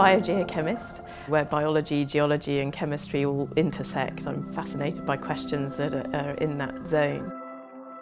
biogeochemist, where biology, geology and chemistry all intersect. I'm fascinated by questions that are in that zone.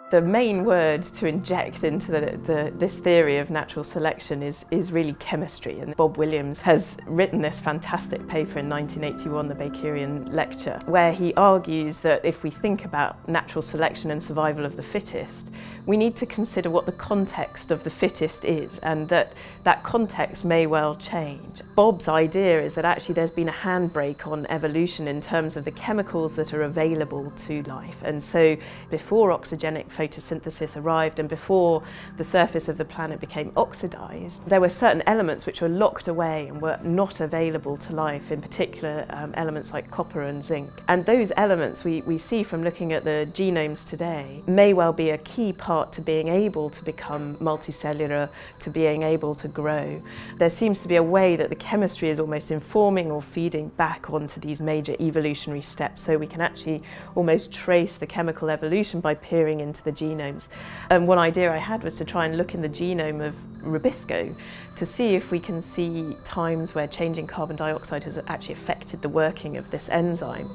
The main word to inject into the, the, this theory of natural selection is, is really chemistry. And Bob Williams has written this fantastic paper in 1981, the Bakerian Lecture, where he argues that if we think about natural selection and survival of the fittest, we need to consider what the context of the fittest is and that that context may well change. Bob's idea is that actually there's been a handbrake on evolution in terms of the chemicals that are available to life. And so before oxygenic photosynthesis arrived and before the surface of the planet became oxidized, there were certain elements which were locked away and were not available to life, in particular um, elements like copper and zinc. And those elements we, we see from looking at the genomes today may well be a key part to being able to become multicellular, to being able to grow. There seems to be a way that the chemistry is almost informing or feeding back onto these major evolutionary steps so we can actually almost trace the chemical evolution by peering into the the genomes. And one idea I had was to try and look in the genome of rubisco to see if we can see times where changing carbon dioxide has actually affected the working of this enzyme.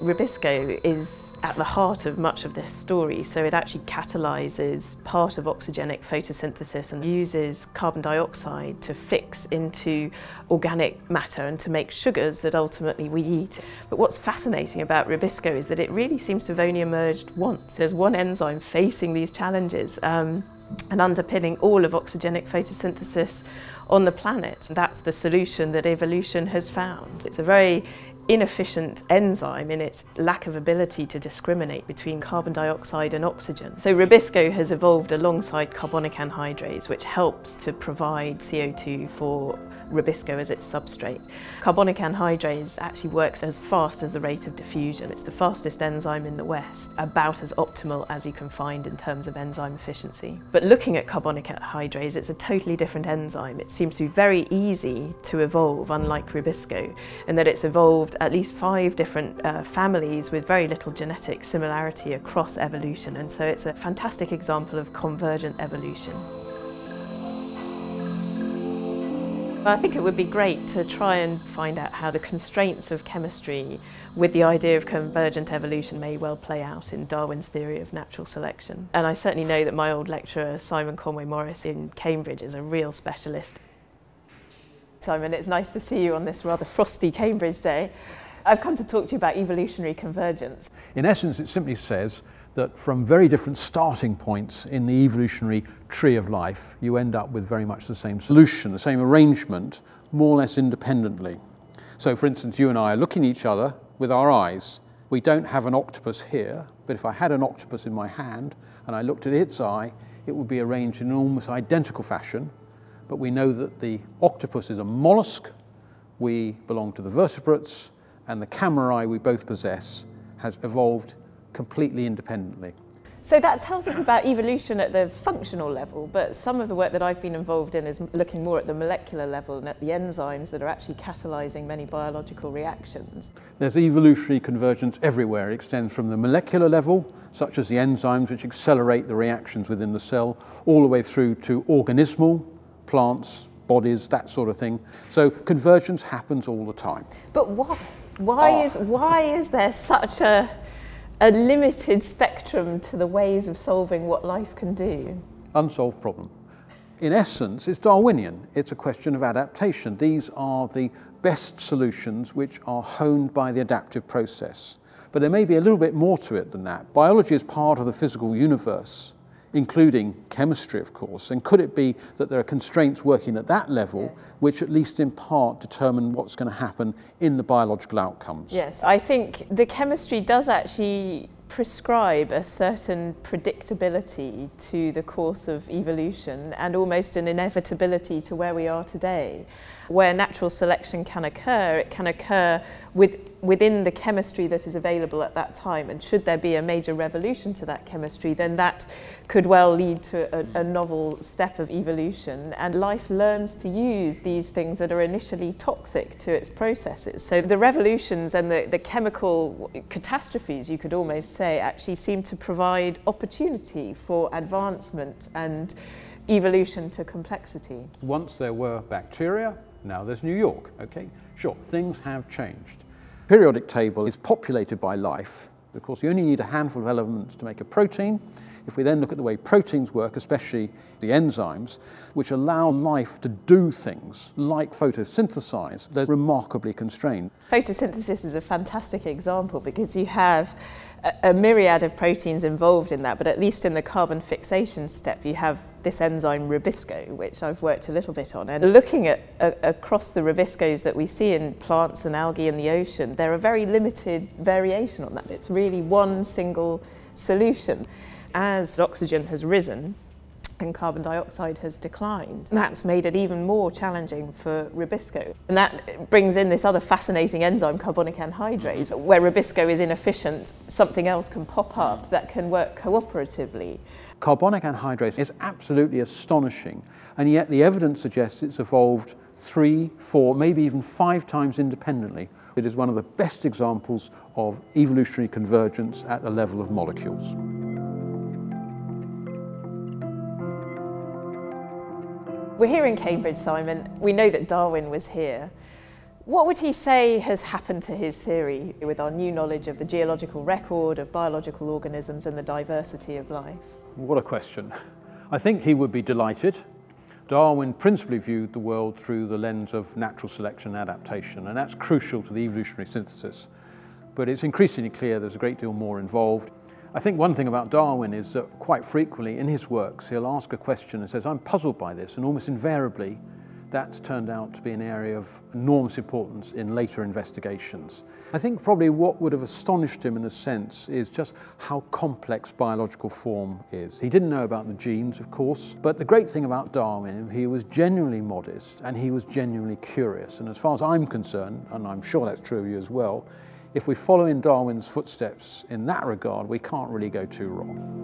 Rubisco is at the heart of much of this story. So it actually catalyses part of oxygenic photosynthesis and uses carbon dioxide to fix into organic matter and to make sugars that ultimately we eat. But what's fascinating about Rubisco is that it really seems to have only emerged once. There's one enzyme facing these challenges um, and underpinning all of oxygenic photosynthesis on the planet. That's the solution that evolution has found. It's a very inefficient enzyme in its lack of ability to discriminate between carbon dioxide and oxygen. So Rubisco has evolved alongside carbonic anhydrase, which helps to provide CO2 for Rubisco as its substrate. Carbonic anhydrase actually works as fast as the rate of diffusion. It's the fastest enzyme in the West, about as optimal as you can find in terms of enzyme efficiency. But looking at carbonic anhydrase, it's a totally different enzyme. It seems to be very easy to evolve, unlike Rubisco, in that it's evolved at least five different uh, families with very little genetic similarity across evolution. And so it's a fantastic example of convergent evolution. I think it would be great to try and find out how the constraints of chemistry with the idea of convergent evolution may well play out in Darwin's theory of natural selection. And I certainly know that my old lecturer, Simon Conway Morris in Cambridge, is a real specialist. Simon, it's nice to see you on this rather frosty Cambridge day. I've come to talk to you about evolutionary convergence. In essence, it simply says that from very different starting points in the evolutionary tree of life, you end up with very much the same solution, the same arrangement, more or less independently. So, for instance, you and I are looking at each other with our eyes. We don't have an octopus here, but if I had an octopus in my hand and I looked at its eye, it would be arranged in almost identical fashion. But we know that the octopus is a mollusk, we belong to the vertebrates, and the camera eye we both possess has evolved completely independently. So that tells us about evolution at the functional level, but some of the work that I've been involved in is looking more at the molecular level and at the enzymes that are actually catalysing many biological reactions. There's evolutionary convergence everywhere. It extends from the molecular level, such as the enzymes which accelerate the reactions within the cell, all the way through to organismal, plants, bodies, that sort of thing. So convergence happens all the time. But why? Why, oh. is, why is there such a a limited spectrum to the ways of solving what life can do. Unsolved problem. In essence, it's Darwinian. It's a question of adaptation. These are the best solutions which are honed by the adaptive process. But there may be a little bit more to it than that. Biology is part of the physical universe including chemistry, of course? And could it be that there are constraints working at that level, yes. which at least in part determine what's going to happen in the biological outcomes? Yes, I think the chemistry does actually prescribe a certain predictability to the course of evolution and almost an inevitability to where we are today. Where natural selection can occur, it can occur with, within the chemistry that is available at that time. And should there be a major revolution to that chemistry, then that could well lead to a, mm. a novel step of evolution. And life learns to use these things that are initially toxic to its processes. So the revolutions and the, the chemical catastrophes, you could almost say, actually seem to provide opportunity for advancement and evolution to complexity. Once there were bacteria, Now there's New York, okay? Sure, things have changed. Periodic table is populated by life. Of course, you only need a handful of elements to make a protein. If we then look at the way proteins work, especially the enzymes, which allow life to do things like photosynthesize, they're remarkably constrained. Photosynthesis is a fantastic example because you have a, a myriad of proteins involved in that, but at least in the carbon fixation step, you have this enzyme rubisco, which I've worked a little bit on. And looking at across the rubiscos that we see in plants and algae in the ocean, there are very limited variation on that. It's really one single solution as oxygen has risen and carbon dioxide has declined. That's made it even more challenging for Rubisco. And that brings in this other fascinating enzyme, carbonic anhydrase, mm-hmm. where Rubisco is inefficient, something else can pop up that can work cooperatively. Carbonic anhydrase is absolutely astonishing, and yet the evidence suggests it's evolved three, four, maybe even five times independently. It is one of the best examples of evolutionary convergence at the level of molecules. We're here in Cambridge, Simon. We know that Darwin was here. What would he say has happened to his theory with our new knowledge of the geological record, of biological organisms and the diversity of life? What a question. I think he would be delighted. Darwin principally viewed the world through the lens of natural selection and adaptation, and that's crucial to the evolutionary synthesis. But it's increasingly clear there's a great deal more involved. I think one thing about Darwin is that quite frequently in his works he'll ask a question and says, I'm puzzled by this, and almost invariably that's turned out to be an area of enormous importance in later investigations. I think probably what would have astonished him in a sense is just how complex biological form is. He didn't know about the genes, of course, but the great thing about Darwin, he was genuinely modest and he was genuinely curious. And as far as I'm concerned, and I'm sure that's true of you as well, if we follow in Darwin's footsteps in that regard, we can't really go too wrong.